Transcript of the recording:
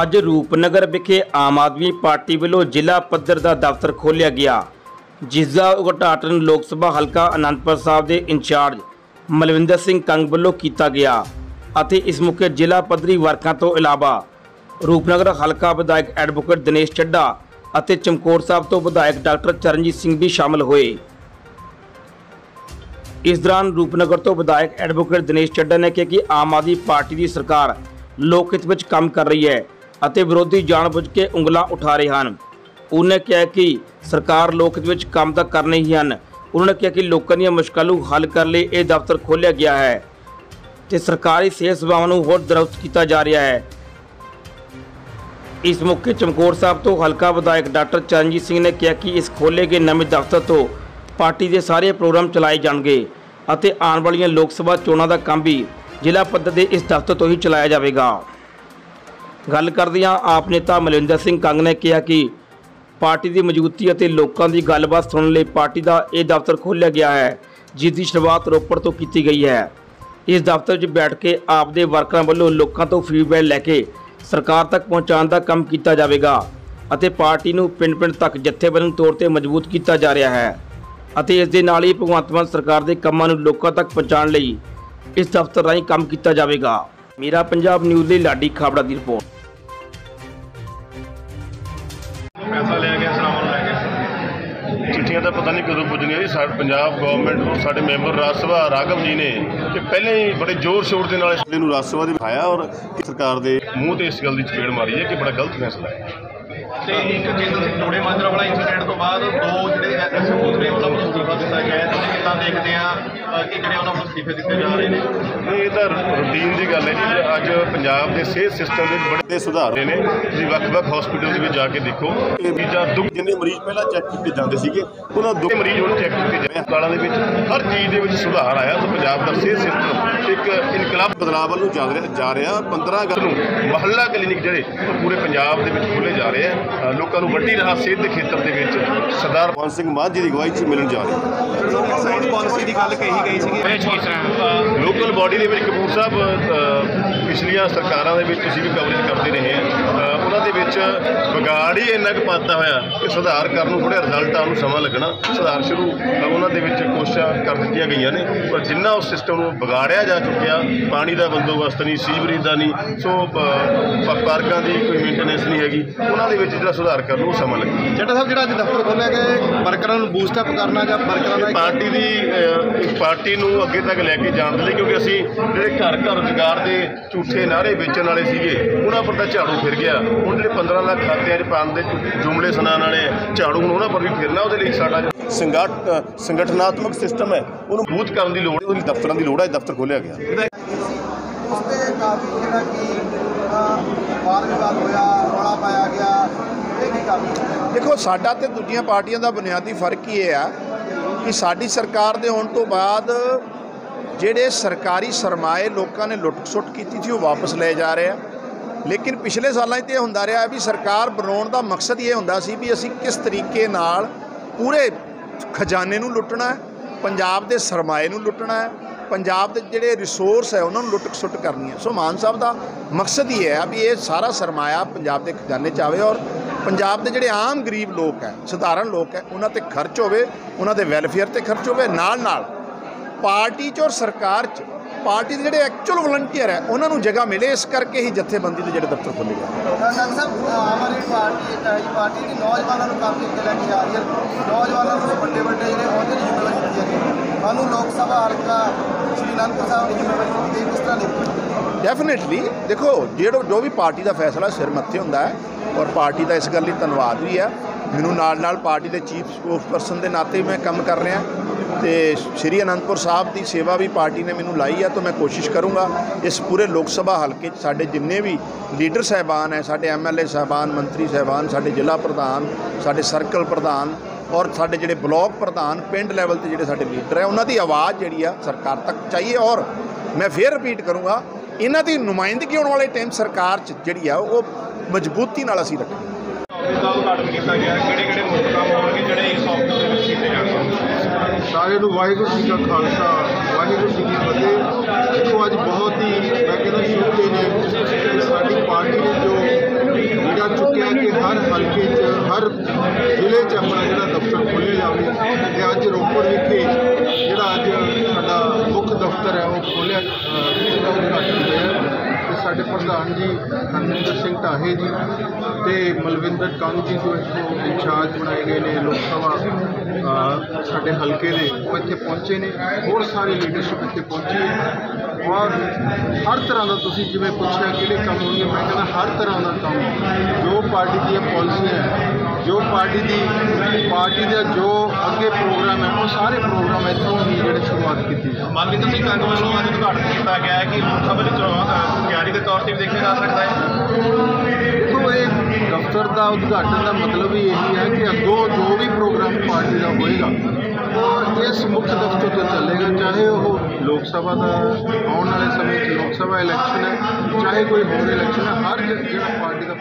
ਅੱਜ ਰੂਪਨਗਰ ਵਿਖੇ ਆਮ ਆਦਮੀ ਪਾਰਟੀ ਵੱਲੋਂ ਜ਼ਿਲ੍ਹਾ ਪੱਧਰ ਦਾ ਦਫ਼ਤਰ ਖੋਲ੍ਹਿਆ ਗਿਆ, ਜਿਸ ਦਾ ਉਦਘਾਟਨ ਲੋਕ ਸਭਾ ਹਲਕਾ ਅਨੰਦਪੁਰ ਸਾਹਿਬ ਦੇ ਇੰਚਾਰਜ ਮਲਵਿੰਦਰ ਸਿੰਘ ਕੰਗ ਵੱਲੋਂ ਕੀਤਾ ਗਿਆ ਅਤੇ ਇਸ ਮੌਕੇ ਜ਼ਿਲ੍ਹਾ ਪੱਧਰੀ ਵਰਕਾਂ ਤੋਂ ਇਲਾਵਾ ਰੂਪਨਗਰ ਹਲਕਾ ਵਿਧਾਇਕ ਐਡਵੋਕੇਟ ਦਿਨੇਸ਼ ਚੱਡਾ ਅਤੇ ਚਮਕੌਰ ਸਾਹਿਬ ਤੋਂ ਵਿਧਾਇਕ ਡਾਕਟਰ ਚਰਨਜੀਤ ਸਿੰਘ ਵੀ ਸ਼ਾਮਲ ਹੋਏ। ਇਸ ਦੌਰਾਨ ਰੂਪਨਗਰ ਤੋਂ ਵਿਧਾਇਕ ਐਡਵੋਕੇਟ ਦਿਨੇਸ਼ ਚੱਡਾ ਨੇ ਕਿਹਾ ਕਿ ਆਮ ਆਦਮੀ ਪਾਰਟੀ ਦੀ ਸਰਕਾਰ ਲੋਕ ਹਿੱਤ ਵਿੱਚ ਕੰਮ ਕਰ ਰਹੀ ਹੈ ਅਤੇ ਵਿਰੋਧੀ ਜਾਣਬੁੱਝ ਕੇ ਉਂਗਲਾਂ ਉਠਾ ਰਹੇ ਹਨ। ਉਹਨੇ ਕਿਹਾ ਕਿ ਸਰਕਾਰ ਲੋਕ ਵਿੱਚ ਕੰਮ ਤਾਂ ਕਰਨੇ ਹੀ ਹਨ। ਉਹਨਾਂ ਨੇ ਕਿਹਾ ਕਿ ਲੋਕਾਂ ਦੀਆਂ ਮੁਸ਼ਕਲਾਂ ਨੂੰ ਹੱਲ ਕਰਨ ਲਈ ਇਹ ਦਫ਼ਤਰ ਖੋਲ੍ਹਿਆ ਗਿਆ ਹੈ ਤੇ ਸਰਕਾਰੀ ਸਿਹਤ ਸੇਵਾਵਾਂ ਨੂੰ ਹੋਰ ਦਰੁਸਤ ਕੀਤਾ ਜਾ ਰਿਹਾ ਹੈ। ਇਸ ਮੌਕੇ ਚਮਕੌਰ ਸਾਹਿਬ ਤੋਂ ਹਲਕਾ ਵਿਧਾਇਕ ਡਾਕਟਰ ਚਰਨਜੀਤ ਸਿੰਘ ਨੇ ਕਿਹਾ ਕਿ ਇਸ ਖੋਲ੍ਹੇ ਗਏ ਨਵੇਂ ਦਫ਼ਤਰ ਤੋਂ ਪਾਰਟੀ ਦੇ ਸਾਰੇ ਪ੍ਰੋਗਰਾਮ ਚਲਾਏ ਜਾਣਗੇ ਅਤੇ ਆਉਣ ਵਾਲੀਆਂ ਲੋਕ ਸਭਾ ਚੋਣਾਂ ਦਾ ਕੰਮ ਵੀ ਜ਼ਿਲ੍ਹਾ ਪੱਧਰ ਦੇ ਇਸ ਦਫ਼ਤਰ ਤੋਂ ਹੀ ਚਲਾਇਆ ਜਾਵੇਗਾ। ਗੱਲ ਕਰਦਿਆਂ ਆਪ ਨੇਤਾ ਮਲਿੰਦਰ ਸਿੰਘ ਕੰਗ ਨੇ ਕਿਹਾ ਕਿ ਪਾਰਟੀ ਦੀ ਮਜ਼ਬੂਤੀ ਅਤੇ ਲੋਕਾਂ ਦੀ ਗੱਲਬਾਤ ਸੁਣਨ ਲਈ ਪਾਰਟੀ ਦਾ ਇਹ ਦਫ਼ਤਰ ਖੋਲ੍ਹਿਆ ਗਿਆ ਹੈ, ਜਿਸ ਦੀ ਸ਼ੁਰੂਆਤ ਰੋਪੜ ਤੋਂ ਕੀਤੀ ਗਈ ਹੈ। ਇਸ ਦਫ਼ਤਰ 'ਚ ਬੈਠ ਕੇ ਆਪ ਦੇ ਵਰਕਰਾਂ ਵੱਲੋਂ ਲੋਕਾਂ ਤੋਂ ਫੀਡਬੈਕ ਲੈ ਕੇ ਸਰਕਾਰ ਤੱਕ ਪਹੁੰਚਾਉਣ ਦਾ ਕੰਮ ਕੀਤਾ ਜਾਵੇਗਾ ਅਤੇ ਪਾਰਟੀ ਨੂੰ ਪਿੰਡ-ਪਿੰਡ ਤੱਕ ਜਥੇਬੰਦੀ ਤੌਰ ਤੇ ਮਜ਼ਬੂਤ ਕੀਤਾ ਜਾ ਰਿਹਾ ਹੈ ਅਤੇ ਇਸ ਦੇ ਨਾਲ ਹੀ ਭਗਵੰਤ ਮਾਨ ਸਰਕਾਰ ਦੇ ਕੰਮਾਂ ਨੂੰ ਲੋਕਾਂ ਤੱਕ ਪਹੁੰਚਾਉਣ ਲਈ ਇਸ ਦਫ਼ਤਰ ਰਾਹੀਂ ਕੰਮ ਕੀਤਾ ਜਾਵੇਗਾ। ਮੇਰਾ ਪੰਜਾਬ ਨਿਊਜ਼ ਲਈ ਲਾਡੀ ਖਾਬੜਾ ਦੀ ਰਿਪੋਰਟ। ਪਤਾ ਨਹੀਂ ਜੀ ਸਾਡੇ ਪੰਜਾਬ ਗਵਰਨਮੈਂਟ ਨੂੰ, ਸਾਡੇ ਮੈਂਬਰ ਰਾਜ ਸਭਾ ਰਾਘਵ ਜੀ ਨੇ ਕਿ ਪਹਿਲਾਂ ਹੀ ਬੜੇ ਜ਼ੋਰ ਸ਼ੋਰ ਦੇ ਨਾਲ ਇਸ ਨੂੰ ਰਾਜ ਸਭਾ ਦੇ ਵਿਖਾਇਆ ਔਰ ਸਰਕਾਰ ਦੇ ਮੂੰਹ ਤੇ ਇਸ ਗੱਲ ਦੀ ਚਪੇੜ ਮਾਰੀ ਹੈ ਕਿ ਬੜਾ ਗਲਤ ਫੈਸਲਾ ਹੈ। ਤੇ ਇੱਕ ਜੇ ਤੁਸੀਂ ਜੋੜੇ ਮਾਜਰਾ ਵਾਲਾ ਇੰਸੀਡੈਂਟ ਤੋਂ ਬਾਅਦ ਦੋ ਜਿਹੜੇ ਐਸਐਮਓ ਨੇ ਉਹਨਾਂ ਨੂੰ ਅਸਤੀਫਾ ਦਿੱਤਾ ਗਿਆ ਹੈ। ਤੁਸੀਂ ਕਿੱਦਾਂ ਦੇਖਦੇ ਆ ਅ, ਕਿ ਜਿਹੜੇ ਉਹਨਾਂ ਨੂੰ ਅਸਤੀਫੇ ਦਿੱਤੇ ਜਾ ਰਹੇ ਨੇ? ਨਹੀਂ, ਇਹ ਤਾਂ ਰੂਟੀਨ ਦੀ ਗੱਲ ਹੈ ਜੀ। ਅੱਜ ਪੰਜਾਬ ਦੇ ਸਿਹਤ ਸਿਸਟਮ ਦੇ ਬੜੇ ਸੁਧਾਰ ਹੋਏ ਨੇ ਤੁਸੀਂ ਵੱਖ-ਵੱਖ ਹਸਪੀਟਲ ਦੇ ਵਿੱਚ ਜਾ ਕੇ ਦੇਖੋ ਇਹ ਵੀਜ਼ਾ ਦੁੱਖ ਜਿੰਨੇ ਮਰੀਜ਼ ਪਹਿਲਾਂ ਚੈੱਕ ਕੀਤੇ ਜਾਂਦੇ ਸੀਗੇ ਉਹਨਾਂ ਦੁੱਖ ਮਰੀਜ਼ ਹੁਣ ਚੈੱਕ ਕੀਤੇ ਜਾਂਦੇ ਹਸਪਤਾਲਾਂ ਦੇ ਵਿੱਚ ਹਰ ਚੀਜ਼ ਦੇ ਵਿੱਚ ਸੁਧਾਰ ਆਇਆ ਤਾਂ ਪੰਜਾਬ ਦਾ ਸਿਹਤ ਸਿਸਟਮ ਇੱਕ ਇਨਕਲਾਬ ਬਦਲਾਅ ਵੱਲ ਨੂੰ ਜਾ ਰਿਹਾ ਜਾ ਰਿਹਾ। 15 ਅਗਸਤ ਨੂੰ ਮਹੱਲਾ ਕਲੀਨਿਕ ਜਿਹੜੇ ਉਹ ਪੂਰੇ ਪੰਜਾਬ ਦੇ ਵਿੱਚ ਖੋਲ੍ਹੇ ਜਾ ਰਹੇ ਆ। ਲੋਕਾਂ ਨੂੰ ਵੱਡੀ ਰਾਹਤ ਸਿਹਤ ਦੇ ਖੇਤਰ ਦੇ ਵਿੱਚ ਸਰਦਾਰ ਭਗਵੰਤ ਸਿੰਘ ਮਾਨ ਜੀ ਦੀ ਅਗਵਾਈ 'ਚ ਮਿਲਣ ਜਾ ਰਹੇ ਸਾਈਡ ਪਾਲਿਸੀ ਦੀ ਗੱਲ ਕਹੀ ਗਈ ਸੀਗੀ। ਵਿੱਚ ਕਿਸ ਤਰ੍ਹਾਂ ਲੋਕਲ ਬਾਡੀ ਦੇ ਵਿੱਚ ਕਪੂਰ ਸਾਹਿਬ ਪਿਛਲੀਆਂ ਸਰਕਾਰਾਂ ਦੇ ਵਿੱਚ ਤੁਸੀਂ ਵੀ ਕਵਰੇਜ ਕਰਦੇ ਰਹੇ ਆ। ਉਹਨਾਂ ਦੇ ਵਿੱਚ ਵਿਗਾੜ ਹੀ ਇੰਨਾ ਕੁ ਪਾਤਾ ਹੋਇਆ ਕਿ ਸੁਧਾਰ ਕਰਨ ਨੂੰ ਰਿਜ਼ਲਟ ਆਉਣ ਨੂੰ ਸਮਾਂ ਲੱਗਣਾ। ਸੁਧਾਰ ਸ਼ੁਰੂ ਉਹਨਾਂ ਦੇ ਵਿੱਚ ਕੋਸ਼ਿਸ਼ਾਂ ਕਰ ਦਿੱਤੀਆਂ ਗਈਆਂ ਨੇ ਪਰ ਜਿੰਨਾ ਉਸ ਸਿਸਟਮ ਨੂੰ ਵਿਗਾੜਿਆ ਜਾ ਚੁੱਕਿਆ ਪਾਣੀ ਦਾ ਬੰਦੋਬਸਤ ਨਹੀਂ ਸੀਵਰੇਜ ਦਾ ਨਹੀਂ ਸੋ ਪਾਰਕਾਂ ਦੀ ਕੋਈ ਮੇਨਟੇਨੈਂਸ ਨਹੀਂ ਹੈਗੀ ਉਹਨਾਂ ਦੇ ਵਿੱਚ ਜਿਹੜਾ ਸੁਧਾਰ ਕਰਨ ਨੂੰ ਸਮਾਂ ਲੱਗਣਾ। ਜਿਹੜਾ ਸਾਹਿਬ ਜਿਹੜਾ ਅੱਜ ਦਫ਼ਤਰ ਖੋਲ੍ਹਿਆ ਗਿਆ ਵਰਕਰਾਂ ਨੂੰ ਬੂਸਟ ਅਪ ਕਰਨਾ ਜਾਂ ਵਰਕਰਾਂ ਦਾ ਪਾਰਟੀ ਦੀ ਪਾਰਟੀ ਨੂੰ ਅੱਗੇ ਤੱਕ ਲੈ ਕੇ ਜਾਣ ਦੇ ਲਈ ਕਿਉਂਕਿ ਅਸੀਂ ਜਿਹੜੇ ਘਰ ਘਰ ਰੁਜ਼ਗਾਰ ਦੇ ਝੂਠੇ ਨਾਰੇ ਵੇਚਣ ਵਾਲੇ ਸੀਗੇ ਉਹਨਾਂ ਪਰ ਤਾਂ ਝਾੜੂ ਫਿਰ ਗਿਆ। ਹੁਣ ਜਿਹੜੇ 15 ਲੱਖ ਖਾਤਿਆਂ 'ਚ ਪਾਉਣ ਦੇ ਜੁਮਲੇ ਸੁਣਾਉਣ ਵਾਲੇ ਝਾੜੂ ਹੁਣ ਉਹਨਾਂ ਪਰ ਵੀ ਫਿਰਨਾ ਉਹਦੇ ਲਈ ਸਾਡਾ ਸੰਗਠ ਸੰਗਠਨਾਤਮਕ ਸਿਸਟਮ ਹੈ ਉਹਨੂੰ ਬੂਤ ਕਰਨ ਦੀ ਲੋੜ ਹੈ। ਉਹਦੀ ਦਫ਼ਤਰਾਂ ਦੀ ਲੋੜ ਹੈ ਦਫ਼ਤਰ ਖੋਲ੍ਹਿਆ ਗਿਆ। ਉਸ ਤੇ ਕਾਫੀ ਜਿਹੜਾ ਕਿ ਬਾਲ ਵਿਵਾਦ ਹੋਇਆ ਰੌਲਾ ਪਾਇਆ ਗਿਆ ਇਹ ਕੀ ਕਾਰਨ ਦੇਖੋ ਸਾਡਾ ਤੇ ਦੂਜੀਆਂ ਪਾਰਟੀਆਂ ਦਾ ਬੁਨਿਆਦੀ ਫ਼ਰਕ ਹੀ ਇਹ ਆ ਕਿ ਸਾਡੀ ਸਰਕਾਰ ਦੇ ਹੋਣ ਤੋਂ ਬਾਅਦ ਜਿਹੜੇ ਸਰਕਾਰੀ ਸਰਮਾਏ ਲੋਕਾਂ ਨੇ ਲੁੱਟ-ਸੁੱਟ ਕੀਤੀ ਸੀ ਉਹ ਵਾਪਸ ਲਏ ਜਾ ਰਹੇ ਆ। ਲੇਕਿਨ ਪਿਛਲੇ ਸਾਲਾਂ 'ਚ ਇਹ ਹੁੰਦਾ ਰਿਹਾ ਵੀ ਸਰਕਾਰ ਬਣਾਉਣ ਦਾ ਮਕਸਦ ਇਹ ਹੁੰਦਾ ਸੀ ਵੀ ਅਸੀਂ ਕਿਸ ਤਰੀਕੇ ਨਾਲ ਪੂਰੇ ਖਜ਼ਾਨੇ ਨੂੰ ਲੁੱਟਣਾ ਹੈ, ਪੰਜਾਬ ਦੇ ਸਰਮਾਏ ਨੂੰ ਲੁੱਟਣਾ ਹੈ, ਪੰਜਾਬ ਦੇ ਜਿਹੜੇ ਰਿਸੋਰਸ ਹੈ ਉਹਨਾਂ ਨੂੰ ਲੁੱਟ-ਸੁੱਟ ਕਰਨੀ ਹੈ। ਸੋ ਮਾਨ ਸਾਹਿਬ ਦਾ ਮਕਸਦ ਹੀ ਹੈ ਵੀ ਇਹ ਸਾਰਾ ਸਰਮਾਇਆ ਪੰਜਾਬ ਦੇ ਖਜ਼ਾਨੇ 'ਚ ਆਵੇ ਔਰ ਪੰਜਾਬ ਦੇ ਜਿਹੜੇ ਆਮ ਗਰੀਬ ਲੋਕ ਹੈ, ਸਧਾਰਨ ਲੋਕ ਹੈ, ਉਹਨਾਂ ਤੇ ਖਰਚ ਹੋਵੇ, ਉਹਨਾਂ ਦੇ ਵੈਲਫੇਅਰ ਤੇ ਖਰਚ ਹੋਵੇ ਨਾਲ ਨਾਲ ਪਾਰਟੀ 'ਚ ਔਰ ਸਰਕਾਰ 'ਚ ਪਾਰਟੀ ਦੇ ਜਿਹੜੇ ਐਕਚੁਅਲ ਵਲੰਟੀਅਰ ਹੈ ਉਹਨਾਂ ਨੂੰ ਜਗ੍ਹਾ ਮਿਲੇ ਇਸ ਕਰਕੇ ਹੀ ਜਥੇਬੰਦੀ ਦੇ ਜਿਹੜੇ ਦਫ਼ਤਰ ਖੋਲ੍ਹੇ ਗਏ ਡਾਕਟਰ ਸਾਹਿਬ ਆਮ ਆਦਮੀ ਪਾਰਟੀ ਇੱਕ ਐਸੀ ਪਾਰਟੀ ਕਿ ਨੌਜਵਾਨਾਂ ਨੂੰ ਕਾਫੀ ਅੱਗੇ ਲੈ ਕੇ ਆ ਰਹੀ ਹੈ। ਨੌਜਵਾਨਾਂ ਨੂੰ ਵੱਡੇ ਵੱਡੇ ਜਿਹੜੇ ਅਹੁਦੇ ਦੀ ਜ਼ਿੰਮੇਵਾਰੀ ਦਿੱਤੀ ਗਈ ਸਾਨੂੰ ਲੋਕ ਸਭਾ ਹਲਕਾ ਸ਼੍ਰੀ ਅਨੰਦਪੁਰ ਸਾਹਿਬ ਦੀ ਜ਼ਿੰਮੇਵਾਰੀ ਦਿੱਤੀ ਗਈ ਕਿਸ ਤਰ੍ਹਾਂ ਦੇਖੋ। ਡੈਫੀਨਿਟਲੀ ਦੇਖੋ ਜਿਹੜਾ ਜੋ ਵੀ ਪਾਰਟੀ ਦਾ ਫੈਸਲਾ ਸਿਰ ਮੱਥੇ ਹੁੰਦਾ ਹੈ ਔਰ ਪਾਰਟੀ ਦਾ ਇਸ ਗੱਲ ਲਈ ਧੰਨਵਾਦ ਵੀ ਹੈ। ਮੈਨੂੰ ਨਾਲ ਨਾਲ ਪਾਰਟੀ ਦੇ ਚੀਫ ਸਪੋਕਸਪਰਸਨ ਦੇ ਨਾਤੇ ਮੈਂ ਕੰਮ ਕਰ ਰਿਹਾ। ਤੇ ਸ਼੍ਰੀ ਅਨੰਦਪੁਰ ਸਾਹਿਬ ਦੀ ਸੇਵਾ ਵੀ ਪਾਰਟੀ ਨੇ ਮੈਨੂੰ ਲਾਈ ਆ, ਤਾਂ ਮੈਂ ਕੋਸ਼ਿਸ਼ ਕਰੂੰਗਾ ਇਸ ਪੂਰੇ ਲੋਕ ਸਭਾ ਹਲਕੇ 'ਚ ਸਾਡੇ ਜਿੰਨੇ ਵੀ ਲੀਡਰ ਸਹਿਬਾਨ ਹੈ, ਸਾਡੇ ਐਮਐਲਏ ਸਹਿਬਾਨ, ਮੰਤਰੀ ਸਹਿਬਾਨ, ਸਾਡੇ ਜ਼ਿਲ੍ਹਾ ਪ੍ਰਧਾਨ, ਸਾਡੇ ਸਰਕਲ ਪ੍ਰਧਾਨ ਔਰ ਸਾਡੇ ਜਿਹੜੇ ਬਲਾਕ ਪ੍ਰਧਾਨ, ਪਿੰਡ ਲੈਵਲ ਤੇ ਜਿਹੜੇ ਸਾਡੇ ਲੀਡਰ ਹੈ, ਉਹਨਾਂ ਦੀ ਆਵਾਜ਼ ਜਿਹੜੀ ਆ ਸਰਕਾਰ ਤੱਕ ਚਾਹੀਏ ਔਰ ਮੈਂ ਫੇਰ ਰਿਪੀਟ ਕਰੂੰਗਾ, ਇਹਨਾਂ ਦੀ ਨੁਮਾਇੰਦਗੀ ਆਉਣ ਵਾਲੇ ਟਾਈਮ ਸਰਕਾਰ 'ਚ ਜਿਹੜੀ ਆ, ਉਹ ਮਜ਼ਬੂਤੀ ਨਾਲ ਅਸੀਂ ਰੱਖਾਂਗੇ। ਦਾ ਉਦਘਾਟਨ ਕੀਤਾ ਗਿਆ ਕਿਹੜੇ ਕਿਹੜੇ ਮੁੱਖ ਹੋਣਗੇ ਜਿਹੜੇ ਇਸ ਆਫਿਸ ਦੇ ਵਿੱਚ ਕੀਤੇ ਜਾਣਗੇ? ਸਾਰਿਆਂ ਨੂੰ ਵਾਹਿਗੁਰੂ ਜੀ ਕਾ ਖਾਲਸਾ। ਸਾਡੇ ਪ੍ਰਧਾਨ ਜੀ ਹਰਮਿੰਦਰ ਸਿੰਘ ਢਾਹੇ ਜੀ ਤੇ ਮਲਵਿੰਦਰ ਕੰਗ ਜੀ ਜੋ ਇੱਥੋਂ ਇੰਚਾਰਜ ਬਣਾਏ ਗਏ ਨੇ ਲੋਕ ਸਭਾ ਸਾਡੇ ਹਲਕੇ ਦੇ, ਉਹ ਇੱਥੇ ਪਹੁੰਚੇ ਨੇ। ਹੋਰ ਸਾਰੀ ਲੀਡਰਸ਼ਿਪ ਇੱਥੇ ਪਹੁੰਚੀ ਹੈ ਔਰ ਹਰ ਤਰ੍ਹਾਂ ਦਾ ਤੁਸੀਂ ਜਿਵੇਂ ਪੁੱਛਿਆ ਕਿਹੜੇ ਕੰਮ ਹੋਣਗੇ, ਮੈਂ ਕਹਿੰਦਾ ਹਰ ਤਰ੍ਹਾਂ ਦਾ ਕੰਮ। ਜੋ ਪਾਰਟੀ ਦੀਆਂ ਪਾਲਿਸੀਆਂ ਹੈ, ਜੋ ਪਾਰਟੀ ਦੀ, ਪਾਰਟੀ ਦਾ ਜੋ ਅੱਗੇ ਪ੍ਰੋਗਰਾਮ ਹੈ, ਉਹ ਸਾਰੇ ਪ੍ਰੋਗਰਾਮ ਇੱਥੋਂ ਹੀ ਜਿਹੜੇ ਸ਼ੁਰੂਆਤ ਕੀਤੀ ਹੈ ਮਨਵਿੰਦਰ ਸਿੰਘ ਕੰਗ ਵੱਲੋਂ ਅੱਜ ਉਦਘਾਟਨ ਕੀਤਾ ਗਿਆ ਹੈ ਕਿ ਲੋਕ ਸਭਾ ਦੇ ਚੋਣ ਤੌਰ ਤੇ ਵੀ ਦੇਖਿਆ ਜਾ ਸਕਦਾ ਹੈ। ਦੇਖੋ, ਇਹ ਦਫ਼ਤਰ ਦਾ ਉਦਘਾਟਨ ਦਾ ਮਤਲਬ ਹੀ ਇਹੀ ਹੈ ਕਿ ਅੱਗੋਂ ਜੋ ਵੀ ਪ੍ਰੋਗਰਾਮ ਪਾਰਟੀ ਦਾ ਹੋਏਗਾ, ਉਹ ਇਸ ਮੁੱਖ ਦਫ਼ਤਰ ਤੋਂ ਚੱਲੇਗਾ। ਚਾਹੇ ਉਹ ਲੋਕ ਸਭਾ ਦਾ ਆਉਣ ਵਾਲੇ ਸਮੇਂ 'ਚ ਲੋਕ ਸਭਾ ਇਲੈਕਸ਼ਨ ਹੈ, ਚਾਹੇ ਕੋਈ ਹੋਰ ਇਲੈਕਸ਼ਨ ਹੈ, ਹਰ ਜਿਹੜਾ ਪਾਰਟੀ ਦਾ